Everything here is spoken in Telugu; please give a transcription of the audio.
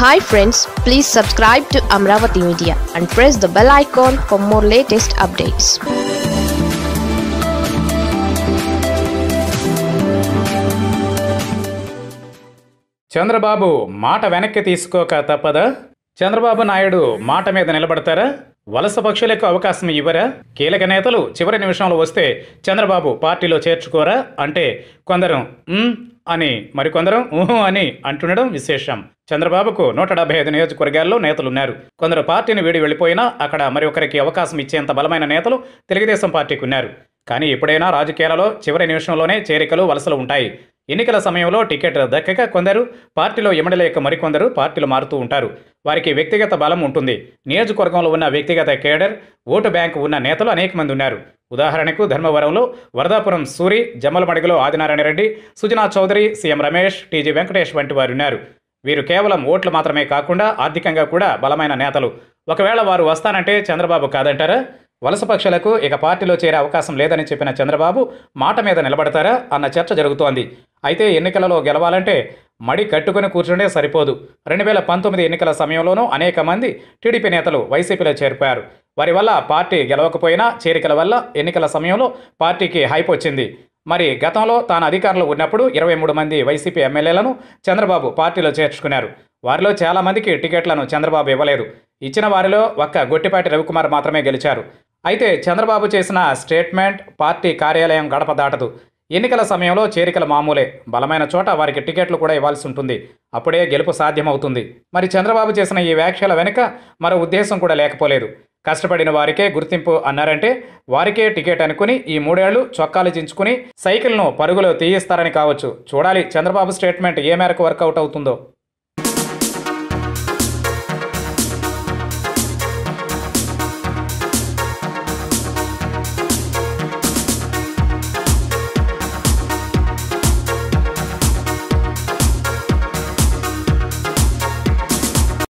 Hi friends please subscribe to Amaravati media and press the bell icon for more latest updates Chandrababu మాట వెనక్కి తీసుకోక తప్పదా? చంద్రబాబు నాయుడు మాట మీద నిలబడతారా? వలస పక్షులకు అవకాశం ఇవ్వరా? కీలక నేతలు చివరి నిమిషంలో వస్తే చంద్రబాబు పార్టీలో చేర్చుకోరా? అంటే కొందరు అని మరికొందరు ఊహు అని అంటుండడం విశేషం. చంద్రబాబుకు నూట డెబ్బై ఐదు నియోజకవర్గాల్లో నేతలున్నారు. కొందరు పార్టీని వీడి వెళ్ళిపోయినా అక్కడ మరి ఒకరికి అవకాశం ఇచ్చేంత బలమైన నేతలు తెలుగుదేశం పార్టీకి ఉన్నారు కానీ ఎప్పుడైనా రాజకీయాలలో చివరి నిమిషంలోనే చేరికలు వలసలు ఉంటాయి. ఎన్నికల సమయంలో టికెట్ దక్కక కొందరు పార్టీలో ఇమడలేక మరికొందరు పార్టీలు మారుతూ ఉంటారు. వారికి వ్యక్తిగత బలం ఉంటుంది. నియోజకవర్గంలో ఉన్న వ్యక్తిగత కేడర్ ఓటు బ్యాంకు ఉన్న నేతలు అనేక మంది ఉన్నారు. ఉదాహరణకు ధర్మవరంలో వరదాపురం సూరి జమ్మలమడిగలో ఆదినారాయణ రెడ్డి సుజనా చౌదరి సీఎం రమేష్ టీజీ వెంకటేష్ వంటి వారు ఉన్నారు. వీరు కేవలం ఓట్లు మాత్రమే కాకుండా ఆర్థికంగా కూడా బలమైన నేతలు. ఒకవేళ వారు వస్తానంటే చంద్రబాబు కాదంటారా? వలస పక్షులకు ఇక పార్టీలో చేరే అవకాశం లేదని చెప్పిన చంద్రబాబు మాట మీద నిలబడతారా? అన్న చర్చ జరుగుతోంది. అయితే ఎన్నికలలో గెలవాలంటే మడి కట్టుకుని కూర్చుంటే సరిపోదు. రెండు వేల పంతొమ్మిది ఎన్నికల సమయంలోనూ అనేక మంది టీడీపీ నేతలు వైసీపీలో చేరిపోయారు. వారి వల్ల పార్టీ గెలవకపోయినా చేరికల వల్ల ఎన్నికల సమయంలో పార్టీకి హైప్ వచ్చింది. మరి గతంలో తాను అధికారంలో ఉన్నప్పుడు ఇరవై మూడు మంది వైసీపీ ఎమ్మెల్యేలను చంద్రబాబు పార్టీలో చేర్చుకున్నారు. వారిలో చాలామందికి టికెట్లను చంద్రబాబు ఇవ్వలేదు. ఇచ్చిన వారిలో ఒక్క గొట్టిపాటి రవికుమార్ మాత్రమే గెలిచారు. అయితే చంద్రబాబు చేసిన స్టేట్మెంట్ పార్టీ కార్యాలయం గడప దాటదు. ఎన్నికల సమయంలో చేరికల మామూలే. బలమైన చోట వారికి టికెట్లు కూడా ఇవ్వాల్సి ఉంటుంది. అప్పుడే గెలుపు సాధ్యమవుతుంది. మరి చంద్రబాబు చేసిన ఈ వ్యాఖ్యల వెనుక మరో ఉద్దేశం కూడా లేకపోలేదు. కష్టపడిన వారికే గుర్తింపు అన్నారంటే వారికే టికెట్ అనుకుని ఈ మూడేళ్ళు చొక్కాలు చించుకుని సైకిల్ను పరుగులో తీయిస్తారని కావచ్చు. చూడాలి చంద్రబాబు స్టేట్మెంట్ ఏ మేరకు వర్కౌట్ అవుతుందో.